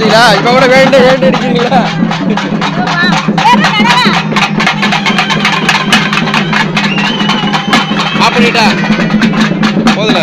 இப்ப கூட வேண்டு வேண்டு அடிக்கிறீங்களா? ஆஃப் பண்ணிட்டா. போதுல